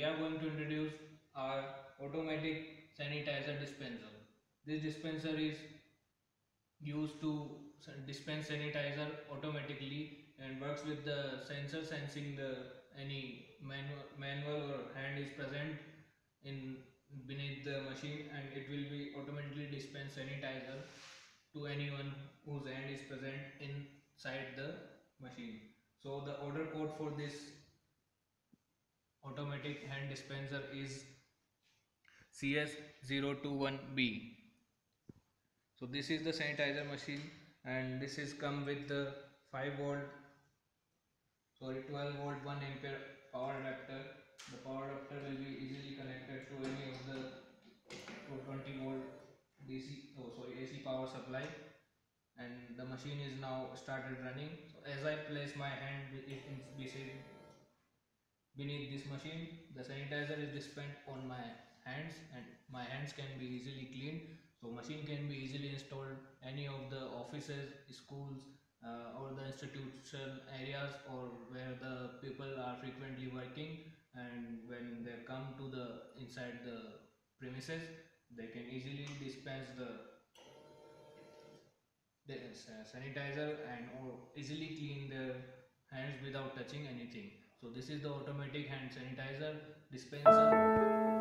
we are going to introduce our automatic sanitizer dispenser. This dispenser is used to dispense sanitizer automatically and works with the sensor sensing the any manual or hand is present in beneath the machine and it will be automatically dispense sanitizer to anyone whose hand is present inside the machine. So the order code for this automatic hand dispenser is CS021B so this is the sanitizer machine and this is come with the 5 volt sorry 12 volt 1 ampere power adapter. The power adapter will be easily connected to any of the 20 volt DC oh sorry AC power supply. And the machine is now started running. So as I place my hand beneath this machine the sanitizer is dispensed on my hands and my hands can be easily cleaned. So machine can be easily installed. Any of the offices schools uh, or the institutional areas or where the people are frequently working and when they come to the inside the premises they can easily dispense the, uh, sanitizer and or easily clean their hands without touching anything. So this is the automatic hand sanitizer dispenser